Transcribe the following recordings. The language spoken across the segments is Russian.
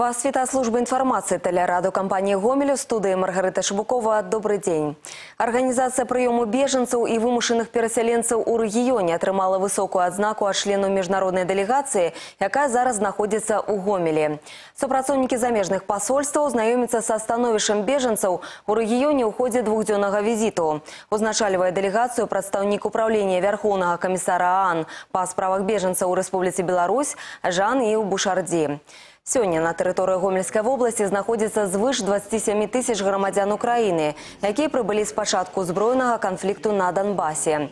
Вас вітає служба інформації телераду компанії «Гомель» у студії Маргарита Шибукова. Добрий день. Організація прийому біженців і вимушених переселенців у регіоні отримала високу адзнаку ад члену міжнародної делегації, яка зараз знаходиться у Гомелі. Супрацовники замежных посольстваў знайомяцца са становішчам беженцаў у рэгіёне ў ходзе двухдзённага візіту. Узначальвае дэлегацыю прадстаўнік управлення Вярхоўнага камісара ААН па справах беженцаў у Рэспубліцы Беларусь Жан Іў Бушардзі. Сёння на тэрыторыі гомельскай вобласці знаходзіцца звыш 27 тысяч грамадзян Украіны, якія прыбылі з пачатку ўзброенага канфлікту на Донбасе.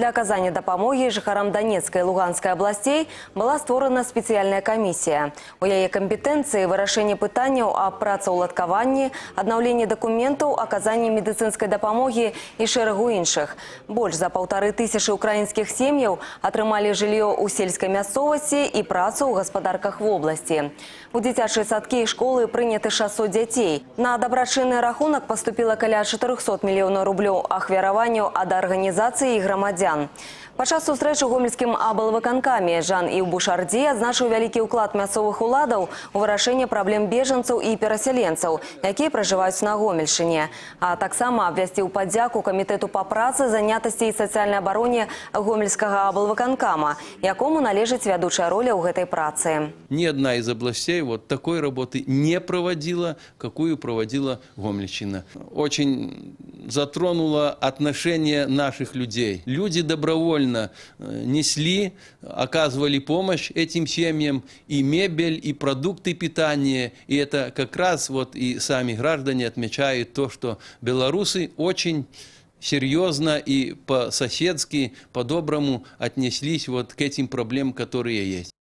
Для аказання дапамогі жыхарам Данецкай і Луганскай абласцей была створана спецыяльная камісія. У яе кампетэнцыі вырашэнне пытанняў аб працаўладкаванні, аднаўленні дакументаў, аказанні медыцынскай дапамогі і шэрагу іншых. Больш за паўтары тысячы украінскіх сем'яў атрымалі жыллё ў сельскай мясцовасці і працу ў гаспадарках вобласці. У дзіцячыя садкі і школы прыняты 600 дзяцей. На дабрачынны рахунак паступіла каля 400 мільёнаў рублёў ахвяраванняў ад арганізацыі і грамадзян. Падчас сустрэчы у гомельскім аблвыканкаме Жан Іў Бушардзі адзначыў вялікі ўклад мясцовых уладаў у вырашэнне праблем бежанцаў і перасяленцаў, якія пражываюць на Гомельшыне. А таксама абвясціў падзяку камітэту па працы, занятасці і сацыяльнай абароне гомельскага аблвыканкама, якому належыць вядучая роля ў гэтай працы. Ни одна из областей вот такой работы не проводила, какую проводила Гомельщина. Очень затронуло отношение наших людей. Люди добровольно э, несли, оказывали помощь этим семьям, и мебель, и продукты питания. И это как раз вот и сами граждане отмечают то, что белорусы очень серьезно и по-соседски, по-доброму отнеслись вот к этим проблемам, которые есть.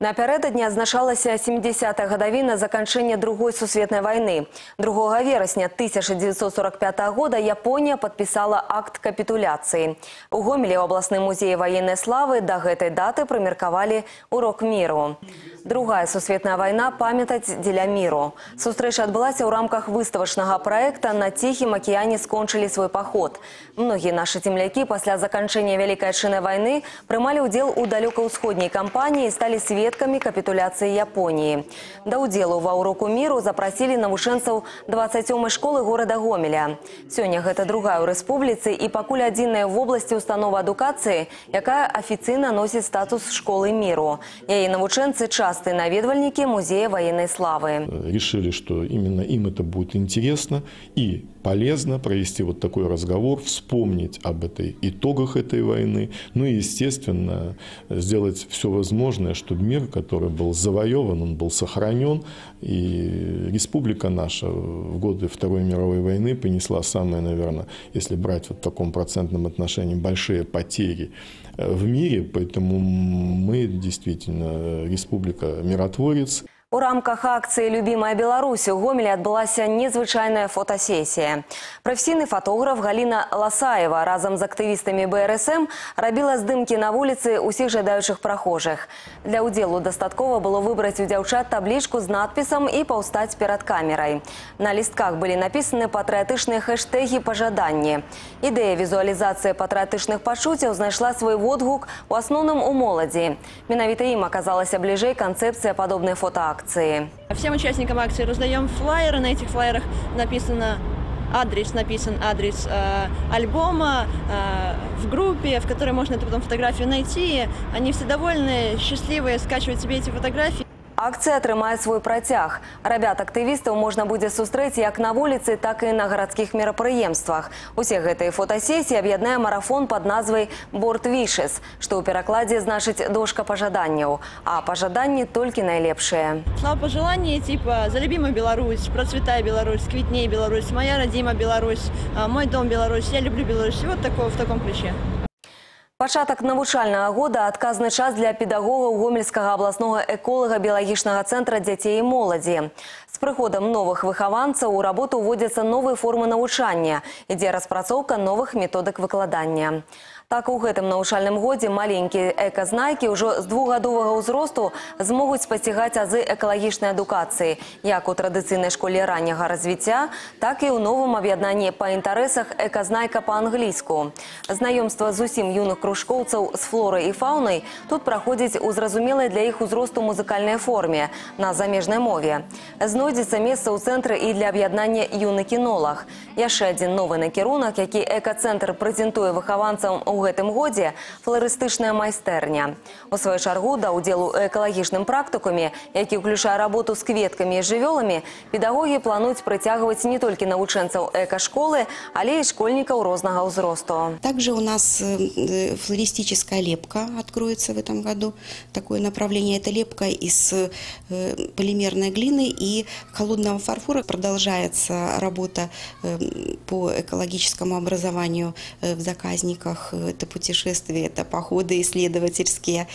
Напярэдадні адзначалася 70 гадавіна заканчэння другой сусветнай вайны. 2 верасня 1945 года Японія падпісала акт капітуляцыі. У Гомелі ў абласным музеі ваеннай славы да гэтай даты прымеркавалі урок міру. Другая сусветная вайна памятаць дзеля міру. Сустрэча адбылася ў рамках выставачнага праекта на ціхім акіяне скончылі свой паход. Многія нашы землякі пасля заканчэння вялікай адчыннай вайны прымалі ўдзел у далёка-ўсходняй кампаніі і сталі сведкамі капітуляцыі Японіі. Да ўдзелу ва ўроку міру запрасілі навучэнцаў 27 школы горада Гомеля. Сёння гэта другая ў рэспубліцы і пакуль адзіная в вобласці установа адукацыі, якая афіцыйна носіць статус школы міру. Яе навучэнцы частыя наведвальнікі музея военной славы. решили, что именно им это будет интересно и полезно провести вот такой разговор, вспомнить об этой итогах этой войны, ну и, естественно, сделать все возможное, чтобы мир, который был завоеван, он был сохранен, и республика наша в годы Второй мировой войны понесла самые, наверное, если брать вот в таком процентном отношении, большие потери э, в мире, поэтому мы действительно республика миротворец. У рамках акцыі любімая Беларусь у гомелі адбылася незвычайная фотасесія. Прафесійны фотограф Галіна Ласаева разам з актывістамі БРСМ рабіла здымкі на вуліцы ўсіх жадаючых прахожых. Для ўдзелу дастаткова было выбраць у дзяўчат таблічку з надпісам і паўстаць перад камерай. На лістках былі напісаны патрыятычныя хэштэгі пажаданні. Ідэя візуалізацыі патрыятычных пачуццяў знайшла свой водгук у асноўным у моладзі. Менавіта ім аказалася бліжэй канцэпцыя падобнай фотоакцыі. Всем участникам акции раздаем флайеры. На этих флайерах написано адрес, написан адрес э, альбома э, в группе, в которой можно эту потом фотографию найти. Они все довольны, счастливые, скачивают себе эти фотографии. Акцыя атрымае свой працяг. Рабят актывістаў можна будзе сустрэць як на вуліцы, так і на гарадскіх мерапрыемствах. Усе гэтыя фотасесіі аб'яднае марафон пад назвай «Борт Вішес», што ў перакладзе значыць «дошка пажаданняў». А пажаданні толькі найлепшыя. Слова пожеланий типа «За любимую Беларусь», «Процветай Беларусь», «Квитней Беларусь», «Моя родима Беларусь», а, «Мой дом Беларусь», «Я люблю Беларусь». И вот такого, в таком ключе. Пачатак навучальнага года адказны час для педагогаў гомельскага абласнога эколага біялагічнага цэнтра дзяцей і моладзі. З прыходам новых выхаванцаў у работу ўводзяцца новыя формы навучання, ідзе распрацоўка новых методык выкладання. Так у гэтым навучальным годзе маленькія эказнайкі ўжо з двухгадовага ўзросту змогуць спасцігаць азы экалагічнай адукацыі, як у традыцыйнай школе ранняга развіцця, так і ў новым аб'яднанні па інтарэсах эказнайка па-англійску. Знаёмства з усім юных кружкоўцаў з флорай і фаунай тут праходзіць у зразумелай для іх узросту музыкальнай форме на замежнай мове. Знойдзецца месца ў цэнтры і для аб'яднання юны кінолаг. Яшчэ адзін новы накірунак, які экацэнтр прэзентуе выхаванцам у гэтым годзе фларыстычная майстэрня. У сваю чаргу да ўдзелу ў экалагічным практыкуме, які ўключае работу з кветкамі і жывёламі, педагогі плануюць прыцягваць не толькі навучэнцаў экашколы, але і школьнікаў рознага ўзросту. Также у нас э, флористическая лепка откроется в этом году. Такое направление – это лепка из э, полимерной глины и холодного фарфора. Продолжается работа э, по экологическому образованию э, в заказниках. это путешествия, это походы исследовательские.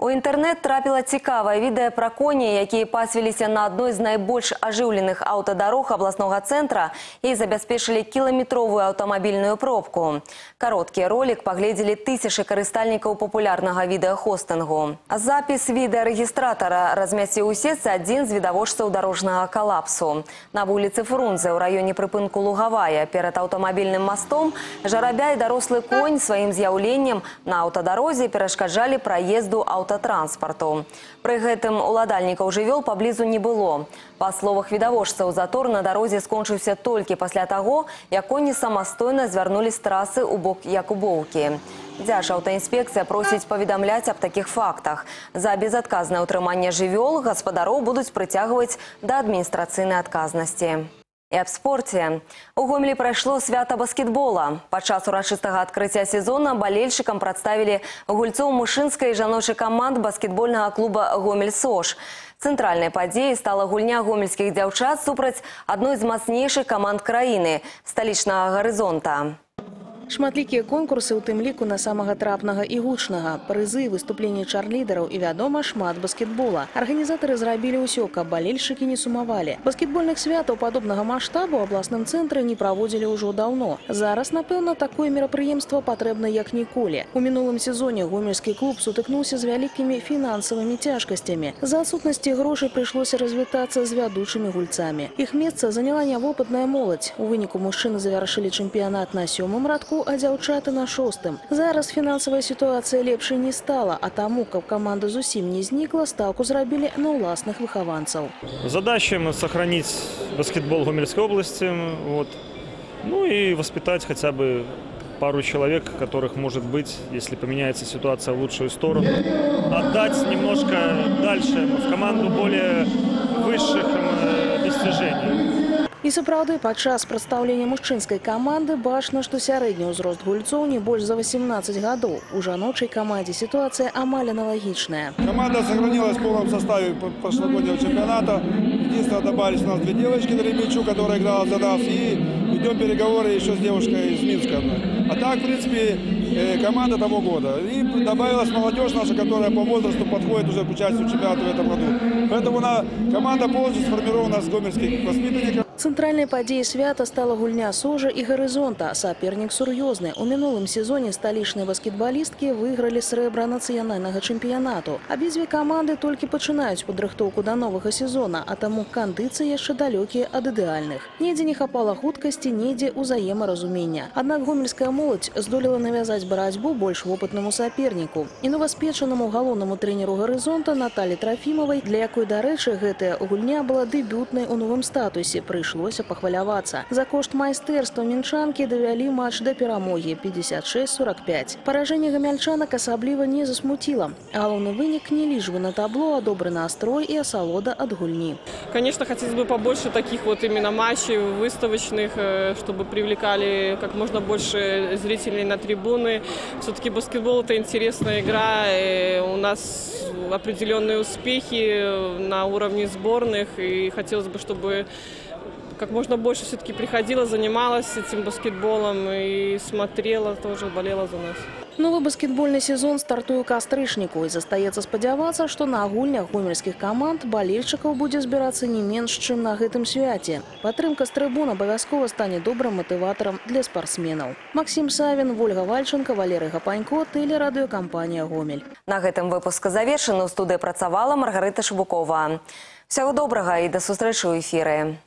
У інтэрнэт трапіла цікавае відэа пра коні, якія пасвіліся на адной з найбольш ажыўленых аўтадарог абласнога цэнтра і забяспечылі кіламетровую аўтамабільную пробку. Кароткі ролик пагледзелі тысячы карыстальнікаў папулярнага відэахостынгу. Запіс відэарэгістратара размясціў у сетцы адзін з відавочцаў дарожнага калапсу. На вуліцы Фрунзе ў раёне прыпынку Лугавая перад аўтамабільным мастом жарабя і дарослы конь сваім з'яўленнем на аўтадарозе перашкаджалі праезду аўтамабіля аўтатранспарту. Пры гэтым уладальнікаў жывёл паблізу не было. Па словах відавочцаў, затор на дарозе скончыўся толькі пасля таго, як коні самастойна звярнулі з трасы ў бок Якубоўкі. Дзяржаўтаінспекцыя просіць паведамляць аб такіх фактах. За безадказнае ўтрыманне жывёл гаспадароў будуць прыцягваць да адміністрацыйнай адказнасці. І аб спорце. У Гомелі прайшло свята баскетбола. Падчас урачыстага адкрыцця сезона балельшчыкам прадставілі гульцоў мужчынскай і жаночай каманд баскетбольнага клуба «Гомель-Сош». Цэнтральнай падзеяй стала гульня гомельскіх дзяўчат супраць адной з мацнейшых каманд краіны – сталічнага гарызонта. Шматлікія конкурсы, у тым ліку на самага трапнага і гучнага, прызы, выступленні чарлідераў і, вядома, шмат баскетбола. Арганізатары зрабілі ўсё, каб балельшчыкі не сумавалі. Баскетбольных святаў падобнага маштабу ў абласным цэнтры не праводзілі ўжо даўно. Зараз, напэўна, такое мерапрыемства патрэбна як ніколі. У мінулым сезоне гомельскі клуб сутыкнуўся з вялікімі фінансавымі цяжкасцямі. За адсутнасці грошай прыйшлося развітацца з вядучымі гульцамі. Іх месца заняла нявопытная моладзь. У выніку мужчыны завяршылі чэмпіянат на сёмым радку, а дзяўчаты на шостым. Зараз фінансавая сітуацыя лепшай не стала, а таму, каб каманда зусім не знікла, стаўку зрабілі на ўласных выхаванцаў. Задача – сохранить баскетбол Гомельской области, вот. ну и воспитать хотя бы пару человек, которых, может быть, если поменяется ситуация в лучшую сторону, отдать немножко дальше в команду более высших э, достижений. І сапраўды, падчас прадстаўлення мужчынскай каманды бачна, што сярэдні ўзрост гульцоў не больш за 18 гадоў. У жаночай камандзе сітуацыя амаль аналагічная. Команда сохранилась в полном составе по- прошлогоднего чемпионата. Единственное, добавились у нас две девочки на ремечу, которая играла за нас. И ведем переговоры еще с девушкой из Минска. одной. А так, в принципе, э, команда того года. И добавилась молодежь наша, которая по возрасту подходит уже к участию в чемпионате в этом году. Поэтому она, команда полностью сформирована с гомельских воспитанников. Цэнтральнай падзеяй свята стала гульня сожа і гарызонта. Сапернік сур'ёзны. У мінулым сезоне сталічныя баскетбалісткі выйгралі срэбра нацыянальнага чэмпіянату. Абедзве каманды толькі пачынаюць падрыхтоўку да новага сезона, а таму кандыцыі яшчэ далёкія ад ідэальных. Недзе не хапала хуткасці, недзе ўзаемаразумення. Аднак гомельская моладзь здолела навязаць барацьбу больш вопытнаму саперніку. І новаспечанаму галоўнаму трэнеру гарызонта Наталі Трафімавай, для якой, дарэчы, гэтая гульня была дэбютнай у новым статусе, прыйшлося пахвалявацца. За кошт майстэрства мінчанкі давялі матч да перамогі 56-45. Паражэнне гамяльчанак асабліва не засмуціла. Галоўны вынік не лічбы на табло, а добры настрой і асалода ад гульні. Конечно, хотелось бы побольше таких вот именно матчей выставочных, э, чтобы привлекали как можно больше зрителей на трибуны. Все-таки баскетбол это интересная игра. и у нас определенные успехи на уровне сборных. И хотелось бы, чтобы как можно больше все-таки приходила, занималась этим баскетболом и смотрела тоже, болела за нас. Новы баскетбольны сезон стартуе ў кастрычніку і застаецца спадзявацца, што на гульнях гомельскіх каманд балельшчыкаў будзе збірацца не менш, чым на гэтым свяце. Падтрымка з трыбун абавязкова стане добрым матыватарам для спартсменаў. Максім Савін, Вольга Вальченко, Валерый Гапанько, тэлерадыёкампанія «Гомель». На гэтым выпуск завершаны. У студыі працавала Маргарыта Шыбукова. Всяго добрага і да сустрэчы ў эфіры.